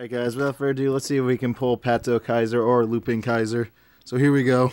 Alright guys, without further ado, let's see if we can pull Pato Kaiser or Lupin Kaiser. So here we go.